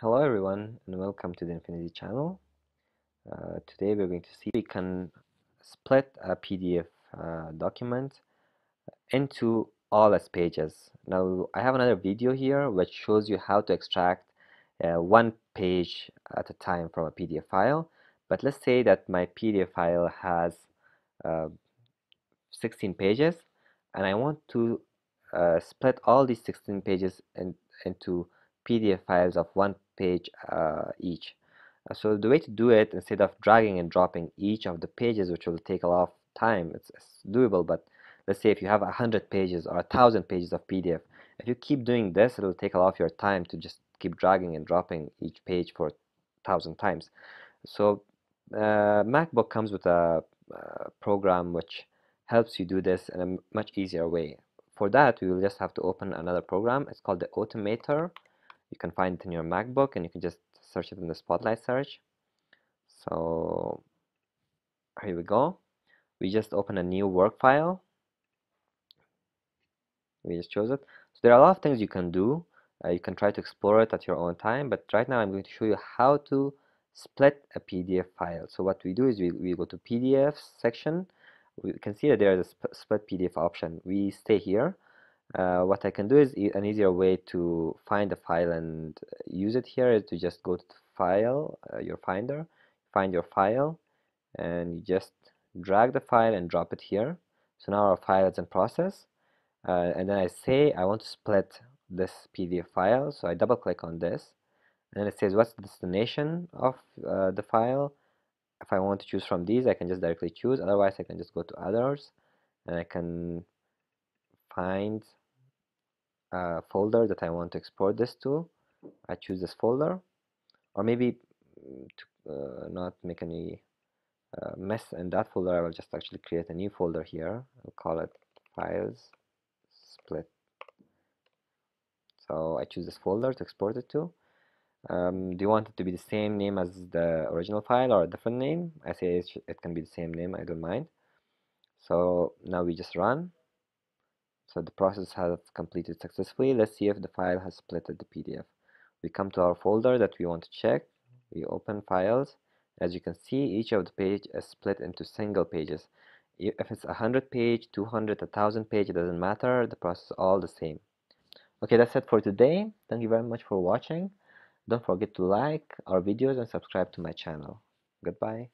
Hello everyone and welcome to the Infinity channel. Uh, today we're going to see we can split a PDF uh, document into all its pages. Now I have another video here which shows you how to extract uh, one page at a time from a PDF file but let's say that my PDF file has uh, 16 pages and I want to uh, split all these 16 pages in, into PDF files of one page uh, each. Uh, so the way to do it, instead of dragging and dropping each of the pages, which will take a lot of time, it's, it's doable, but let's say if you have a hundred pages or a thousand pages of PDF, if you keep doing this, it'll take a lot of your time to just keep dragging and dropping each page for a thousand times. So uh, MacBook comes with a, a program which helps you do this in a much easier way. For that, we will just have to open another program. It's called the Automator. You can find it in your MacBook and you can just search it in the Spotlight search. So here we go. We just open a new work file. We just chose it. So there are a lot of things you can do. Uh, you can try to explore it at your own time, but right now I'm going to show you how to split a PDF file. So what we do is we, we go to PDF section we can see that there is a split PDF option. We stay here. Uh, what I can do is an easier way to find a file and use it here is to just go to file, uh, your finder, find your file, and you just drag the file and drop it here. So now our file is in process. Uh, and then I say I want to split this PDF file. So I double click on this. And then it says what's the destination of uh, the file if I want to choose from these I can just directly choose otherwise I can just go to others and I can find a folder that I want to export this to. I choose this folder. Or maybe mm, to uh, not make any uh, mess in that folder I will just actually create a new folder here I'll call it files split. So I choose this folder to export it to. Um, do you want it to be the same name as the original file or a different name? I say it can be the same name I don't mind. So now we just run so the process has completed successfully. Let's see if the file has split the PDF we come to our folder that we want to check. We open files. As you can see each of the page is split into single pages. If it's a hundred page 200 a thousand page it doesn't matter. The process is all the same. Okay that's it for today. Thank you very much for watching. Don't forget to like our videos and subscribe to my channel. Goodbye.